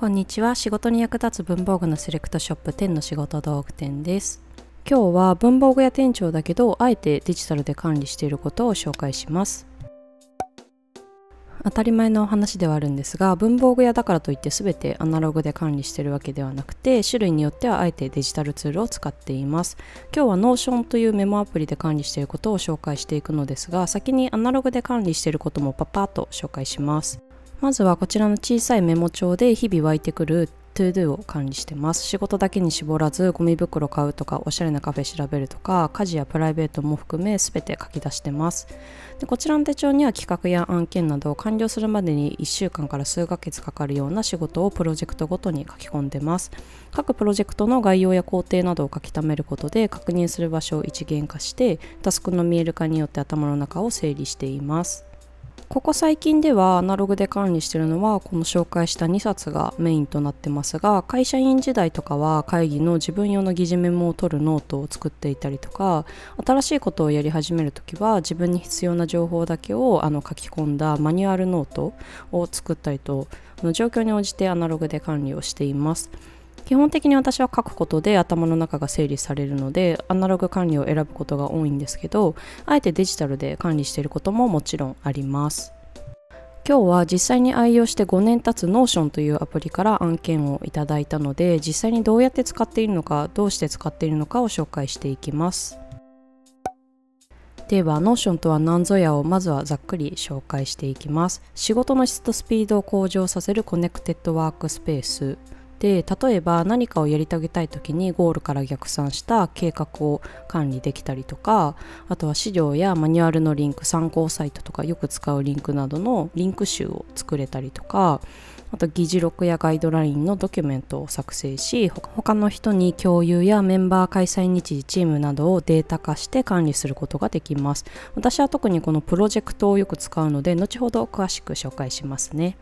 こんにちは。仕事に役立つ文房具のセレクトショップ10の仕事道具店です。今日は文房具屋店長だけどあえてデジタルで管理していることを紹介します。当たり前の話ではあるんですが文房具屋だからといって全てアナログで管理してるわけではなくて種類によってはあえてデジタルツールを使っています。今日は Notion というメモアプリで管理していることを紹介していくのですが先にアナログで管理していることもパパッと紹介します。まずはこちらの小さいメモ帳で日々湧いてくる ToDo を管理してます。仕事だけに絞らず、ゴミ袋買うとか、おしゃれなカフェ調べるとか、家事やプライベートも含め全て書き出してます。でこちらの手帳には企画や案件など完了するまでに1週間から数ヶ月かかるような仕事をプロジェクトごとに書き込んでます。各プロジェクトの概要や工程などを書き溜めることで確認する場所を一元化して、タスクの見える化によって頭の中を整理しています。ここ最近ではアナログで管理してるのはこの紹介した2冊がメインとなってますが会社員時代とかは会議の自分用の議事メモを取るノートを作っていたりとか新しいことをやり始める時は自分に必要な情報だけをあの書き込んだマニュアルノートを作ったりと状況に応じてアナログで管理をしています。基本的に私は書くことで頭の中が整理されるのでアナログ管理を選ぶことが多いんですけどあえてデジタルで管理していることももちろんあります。今日は実際に愛用して5年経つ Notion というアプリから案件をいただいたので実際にどうやって使っているのかどうして使っているのかを紹介していきます。では Notion とは何ぞやをまずはざっくり紹介していきます。仕事の質とスピードを向上させるコネクテッドワークスペース。で例えば何かをやり遂げたい時にゴールから逆算した計画を管理できたりとかあとは資料やマニュアルのリンク参考サイトとかよく使うリンクなどのリンク集を作れたりとかあと議事録やガイドラインのドキュメントを作成し他の人に共有やメンバー開催日時チームなどをデータ化して管理することができます。私は特にこのプロジェクトをよく使うので後ほど詳しく紹介しますね。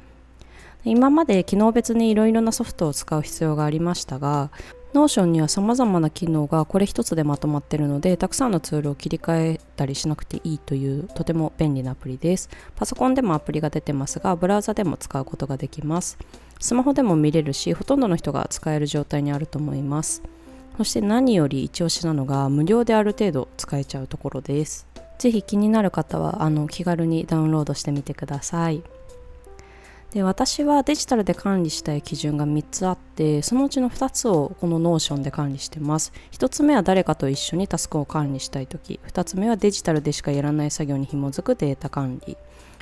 今まで機能別にいろいろなソフトを使う必要がありましたが Notion には様々な機能がこれ一つでまとまっているのでたくさんのツールを切り替えたりしなくていいというとても便利なアプリです。パソコンでもアプリが出てますがブラウザでも使うことができます。スマホでも見れるしほとんどの人が使える状態にあると思います。そして何より一押しなのが無料である程度使えちゃうところです。ぜひ気になる方はあの気軽にダウンロードしてみてください。で私はデジタルで管理したい基準が3つあってそのうちの2つをこの Notion で管理してます。1つ目は誰かと一緒にタスクを管理したい時。2つ目はデジタルでしかやらない作業に紐づくデータ管理。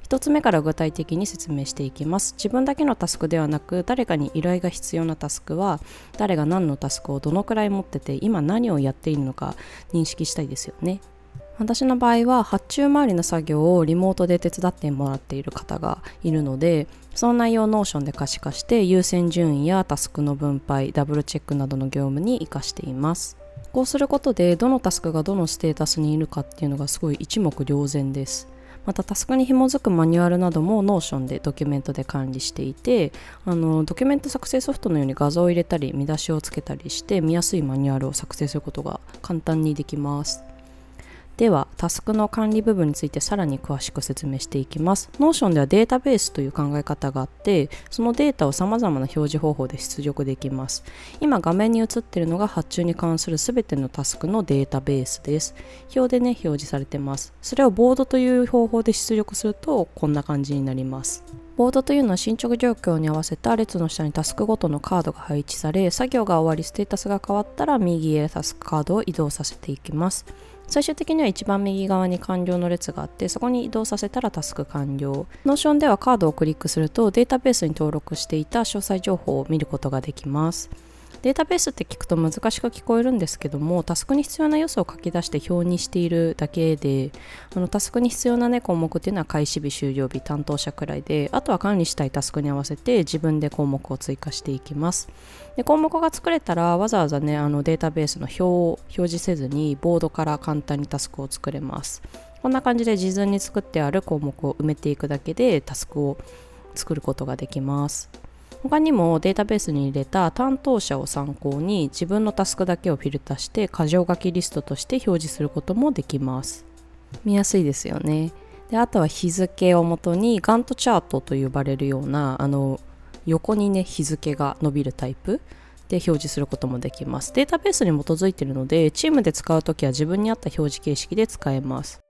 1つ目から具体的に説明していきます。自分だけのタスクではなく誰かに依頼が必要なタスクは誰が何のタスクをどのくらい持ってて今何をやっているのか認識したいですよね。私の場合は発注周りの作業をリモートで手伝ってもらっている方がいるのでその内容を Notion で可視化して優先順位やタスクの分配ダブルチェックなどの業務に活かしています。こうすることでどのタスクがどのステータスにいるかっていうのがすごい一目瞭然です。またタスクに紐づくマニュアルなども Notion でドキュメントで管理していてあのドキュメント作成ソフトのように画像を入れたり見出しをつけたりして見やすいマニュアルを作成することが簡単にできます。ではタスクの管理部分についてさらに詳しく説明していきます。Notion ではデータベースという考え方があってそのデータを様々な表示方法で出力できます。今画面に映っているのが発注に関する全てのタスクのデータベースです。表でね表示されてます。それをボードという方法で出力するとこんな感じになります。ボードというのは進捗状況に合わせた列の下にタスクごとのカードが配置され作業が終わりステータスが変わったら右へタスクカードを移動させていきます。最終的には一番右側に完了の列があってそこに移動させたらタスク完了。Notion ではカードをクリックするとデータベースに登録していた詳細情報を見ることができます。データベースって聞くと難しく聞こえるんですけどもタスクに必要な要素を書き出して表にしているだけであのタスクに必要な、ね、項目っていうのは開始日終了日担当者くらいであとは管理したいタスクに合わせて自分で項目を追加していきます。で項目が作れたらわざわざねあのデータベースの表を表示せずにボードから簡単にタスクを作れます。こんな感じで事前に作ってある項目を埋めていくだけでタスクを作ることができます。他にもデータベースに入れた担当者を参考に自分のタスクだけをフィルタして箇条書きリストとして表示することもできます。見やすいですよね。であとは日付をもとにガントチャートと呼ばれるようなあの横にね日付が伸びるタイプで表示することもできます。データベースに基づいているのでチームで使うときは自分に合った表示形式で使えます。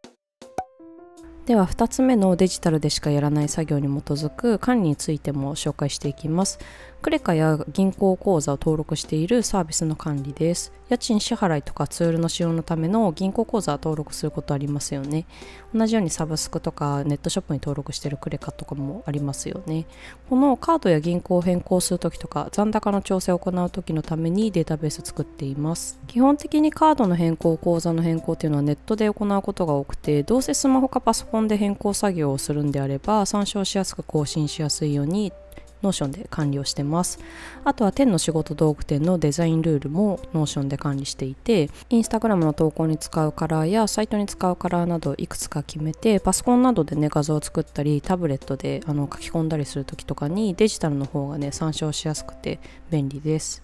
では2つ目のデジタルでしかやらない作業に基づく管理についても紹介していきます。クレカや銀行口座を登録しているサービスの管理です。家賃支払いとかツールの使用のための銀行口座を登録することありますよね。同じようにサブスクとかネットショップに登録してるクレカとかもありますよね。このカードや銀行を変更するときとか残高の調整を行うときのためにデータベース作っています。基本的にカードの変更、口座の変更っていうのはネットで行うことが多くて、どうせスマホかパソコンで変更作業をするんであれば参照しやすく更新しやすいようにNotion で管理をしてます。あとは天の仕事道具店のデザインルールも Notion で管理していて、インスタグラムの投稿に使うカラーやサイトに使うカラーなどいくつか決めて、パソコンなどでね画像を作ったり、タブレットであの書き込んだりする時とかにデジタルの方がね参照しやすくて便利です。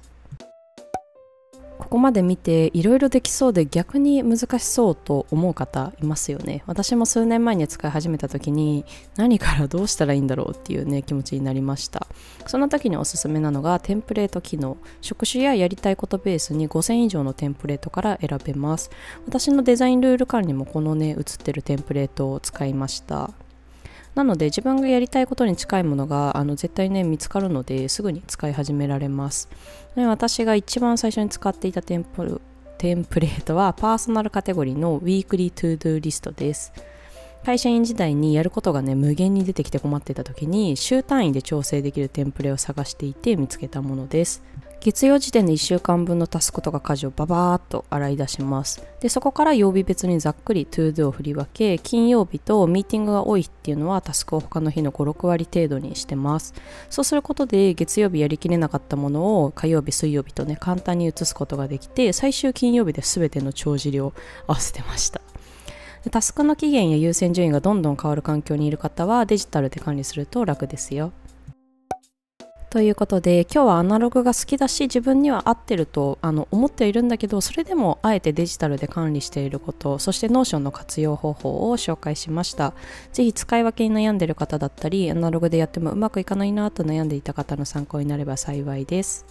ここまで見ていろいろできそうで逆に難しそうと思う方いますよね。私も数年前に使い始めた時に何からどうしたらいいんだろうっていうね気持ちになりました。その時におすすめなのがテンプレート機能職種ややりたいことベースに5000以上のテンプレートから選べます。私のデザインルール管理もこのね写ってるテンプレートを使いました。なので自分がやりたいことに近いものがあの絶対ね見つかるのですぐに使い始められます。で私が一番最初に使っていたテンプ テンプレートはパーソナルカテゴリーの Weekly To Do リストです。会社員時代にやることがね無限に出てきて困っていた時に週単位で調整できるテンプレを探していて見つけたものです。月曜時点で1週間分のタスクとか家事をババーっと洗い出します。でそこから曜日別にざっくり ToDo を振り分け金曜日とミーティングが多いっていうのはタスクを他の日の56割程度にしてます。そうすることで月曜日やりきれなかったものを火曜日水曜日とね簡単に移すことができて最終金曜日で全ての帳尻を合わせてました。タスクの期限や優先順位がどんどん変わる環境にいる方はデジタルで管理すると楽ですよ。ということで今日はアナログが好きだし自分には合ってるとあの思っているんだけどそれでもあえてデジタルで管理していることそして Notion の活用方法を紹介しました。ぜひ使い分けに悩んでいる方だったりアナログでやってもうまくいかないなと悩んでいた方の参考になれば幸いです。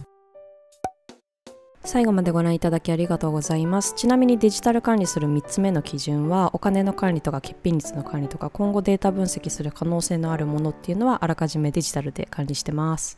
最後までご覧いただきありがとうございます。ちなみにデジタル管理する3つ目の基準はお金の管理とか欠品率の管理とか今後データ分析する可能性のあるものっていうのはあらかじめデジタルで管理してます。